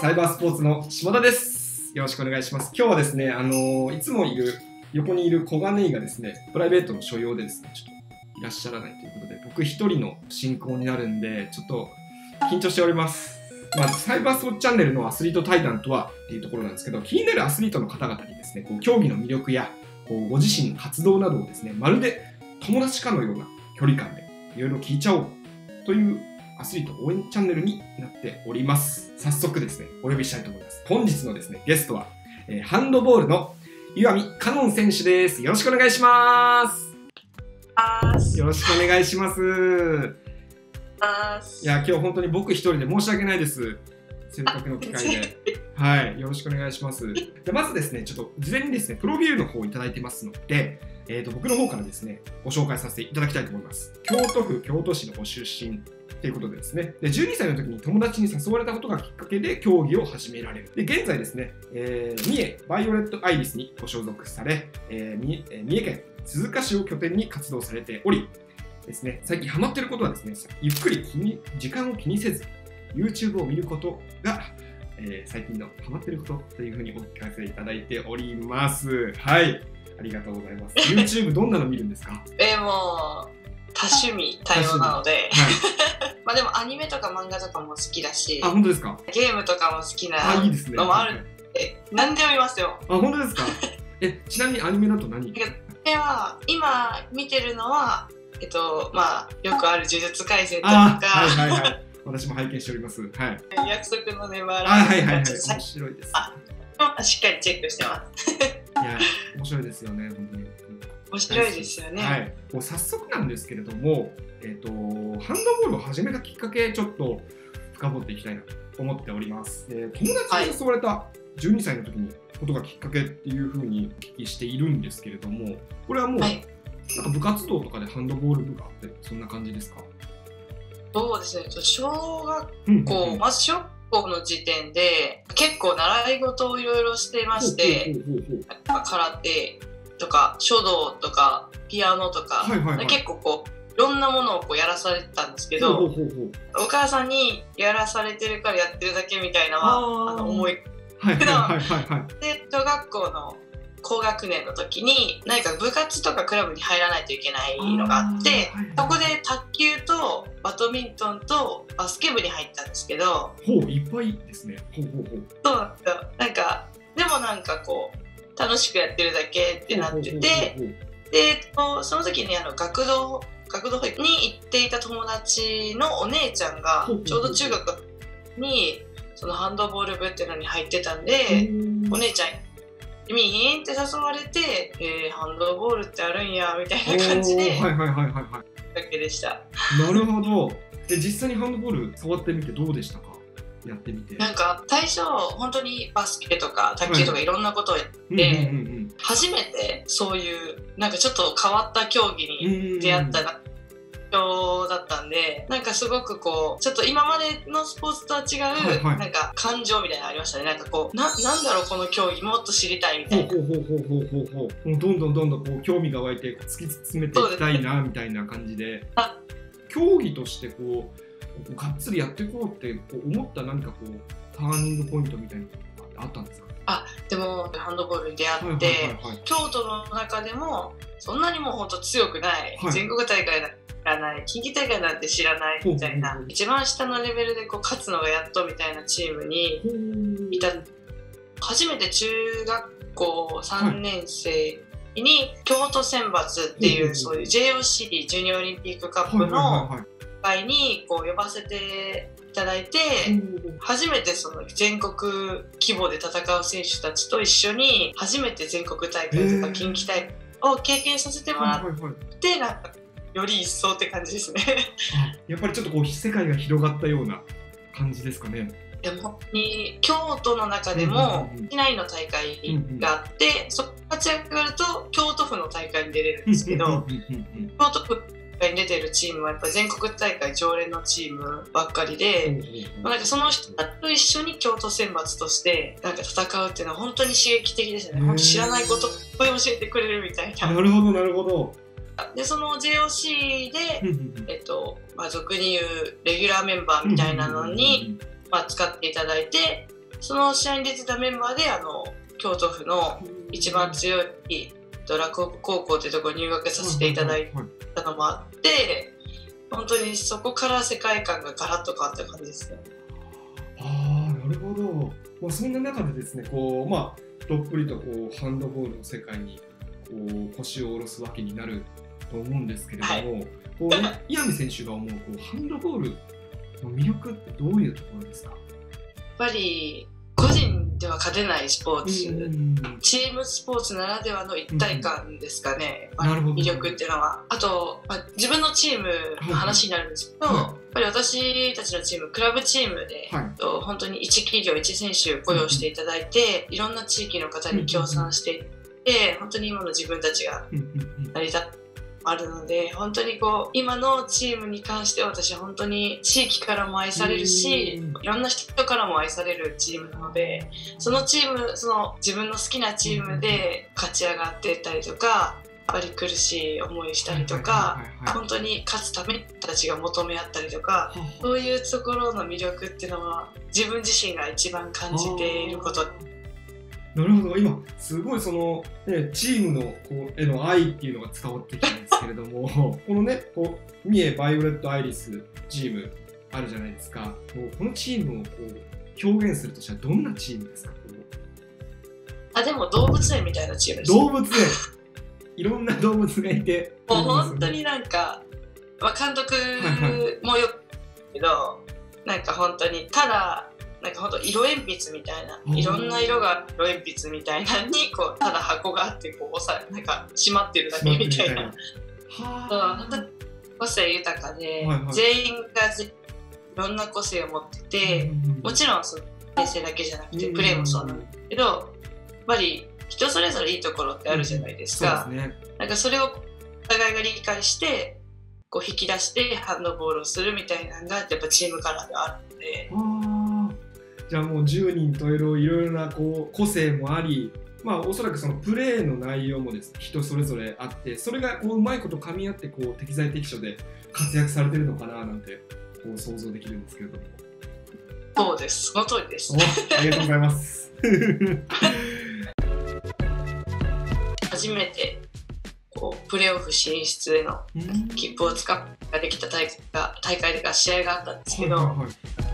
サイバースポーツの下田です。よろしくお願いします。今日はですね、あのーいつもいる、横にいる小金井がですね、プライベートの所用でですね、ちょっといらっしゃらないということで、僕一人の進行になるんで、ちょっと緊張しております。まあ、サイバースポーツチャンネルのアスリート対談とはっていうところなんですけど、気になるアスリートの方々にですね、こう競技の魅力やこうご自身の活動などをですね、まるで友達かのような距離感でいろいろ聞いちゃおうというアスリート応援チャンネルになっております。早速ですね、お呼びしたいと思います。本日のですね、ゲストは、えーハンドボールの岩見かのん選手です。よろしくお願いします。よろしくお願いします。いや、今日本当に僕一人で申し訳ないです。せっかくの機会で。はい、よろしくお願いします。でまずですね、ちょっと事前にですね、プロフィールの方をいただいてますので、えー、と僕の方からですね、ご紹介させていただきたいと思います。京都府京都市のご出身ということでですね、で12歳の時に友達に誘われたことがきっかけで競技を始められる。で現在ですね、えー三重バイオレットアイリスにご所属され、えー三重県鈴鹿市を拠点に活動されており、ですね、最近ハマってることはですね、ゆっくり気に時間を気にせず、YouTube を見ることが、えー最近のハマってることというふうにお聞かせいただいております。はい、ありがとうございます。YouTube どんなの見るんですか？は えーもう多趣味多様なのでい。まあでもアニメとか漫画とかも好きだしあ、本当ですか？ゲームとかも好きなあ、いいですね。のもあるえ何でも見ますよあ、本当ですか？え、ちなみにアニメだと何？では今見てるのはえっとまあよくある呪術廻戦とあ、か、はいはいはい。私も拝見しております。はい。約束のネバーあ、ランドはいはいはい。面白いです。あしっかりチェックしてますいや、面白いですよね、本当に。面白いですよね、はい、もう早速なんですけれども、えっとハンドボールを始めたきっかけちょっと深掘っていきたいなと思っております。で友達に誘われた12歳の時にことがきっかけっていうふうにお聞きしているんですけれどもこれはもう、はい。なんか部活動とかでハンドボール部があってそんな感じですか？そうですね。小学うん校、うんうん。まず小学校の時点で結構習い事をいろいろしてまして、空手とか書道とかピアノとか、結構こういろんなものをこうやらされてたんですけどお母さんにやらされてるからやってるだけみたいなのあの思いはいはいはいはいはい。で小学校の高学年の時に何か部活とかクラブに入らないといけないのがあってそこで卓球とバドミントンとバスケ部に入ったんですけど。ほういっぱいですね。ほうほうほう。そうなんですよ。なんかでもなんかこう楽しくやってるだけってなっててでその時にあの学童学童保育に行っていた友達のお姉ちゃんがちょうど中学にそのハンドボール部っていうのに入ってたんで、お姉ちゃん「見ひん?」って誘われて「えー、ハンドボールってあるんや」みたいな感じではいはいはいはいはいだけでしたなるほど。で実際にハンドボール触ってみてどうでしたか？やってみて。なんか最初本当にバスケとか卓球とかいろんなことをやって、初めてそういうなんかちょっと変わった競技うんにうん。出会ったなだったんでなんかすごくこうちょっと今までのスポーツとは違う、いはいなんか感情みたいなのありましたねなんかこうななんだろうこの競技もっと知りたいみたいなほうほうほうほうほうほう。どんどんどんどんこう興味が湧いて突き詰めていきたいなみたいな感じであ。競技としてこうがっつりやっていこうってこう思った何かこうターニングポイントみたいなのがあったんですか？でもハンドボールに出会って。京都の中でもそんなにもう本当強くない、はい全国大会ならない。近畿大会なんて知らないみたいな。一番下のレベルでこう勝つのがやっとみたいなチームにいた。初めて中学校3年生に京都選抜っていう、そういう JOC ジュニアオリンピックカップの。会にこう呼ばせていただいて、初めてその全国規模で戦う選手たちと一緒に初めて全国大会とか近畿大会を経験させてもら。ってなんかより一層って感じですね。あやっぱりちょっとこう世界が広がったような感じですかね。でも本当に京都の中でうんうんもうんうん市内の大会があって、そこ勝ち上がると京都府の大会に出れるんですけど、うんうんうんうん京都府に出てるチームはやっぱり全国大会常連のチームばっかりで。まあなんかその人たちと一緒に京都選抜としてなんか戦うっていうのは本当に刺激的ですね。本当知らないこといっぱい教えてくれるみたいな。なるほどなるほど。でその JOC で、えっとまあ、俗に言うレギュラーメンバーみたいなのに、まあ、使っていただいてその試合に出てたメンバーであの京都府の一番強いドラコ高校っていうところに入学させていただいたのもあって本当にそこから世界観がガラッと変わった感じですね。ああなるほど、まあ、そんな中でですねこう、まあ、どっぷりとこうハンドボールの世界にこう腰を下ろすわけになると思うんですけれども、はい、こうね、岩見選手が思うこうハンドボールの魅力ってどういうところですか？やっぱり個人では勝てないスポーツ、チームスポーツならではの一体感ですかね、魅力っていうのは。あと、まあ、自分のチームの話になるんですけど、はい、やっぱり私たちのチーム、クラブチームで、はい、本当に1企業、1選手雇用していただいて、いろんな地域の方に協賛していって、本当に今の自分たちが成り立ってあるので本当にこう今のチームに関して私は本当に地域からも愛されるしいろんな人からも愛されるチームなのでそのチームその自分の好きなチームで勝ち上がってたりとかやっぱり苦しい思いしたりとか本当に勝つためにたちが求め合ったりとかそういうところの魅力っていうのは自分自身が一番感じていることなるほど。今すごいその、ね、チームのこうへの愛っていうのが伝わってきたんですけれども このねこう三重バイオレットアイリスチームあるじゃないですか。こうこのチームをこう表現するとしたらどんなチームですか？あでも動物園みたいなチームです。動物園。いろんな動物がいて。もう本当になんか、まあ、監督もよくけど、なんか本当にただなんかほんと色鉛筆みたいないろんな色が色鉛筆みたいなにこうただ箱があってこう押さなんか閉まってるだけみたいな。そう個性豊かで、はいはい、全員がいろんな個性を持ってて、もちろんその先生だけじゃなくてプレーもそうなんですけどやっぱり人それぞれいいところってあるじゃないですか。うん、すね、なんかそれをお互いが理解してこう引き出してハンドボールをするみたいなのがやっぱチームカラーであるので。じゃあもう10人といろいろなこう個性もあり、まあ、おそらくそのプレーの内容もです、ね、人それぞれあってそれがこううまいこと噛み合ってこう適材適所で活躍されてるのかななんてこう想像できるんですけれども。そうです、その通りです。ありがとうございます。初めてこうプレーオフ進出への切符をつかができた大会大会でか試合があったんですけど、はいはいはい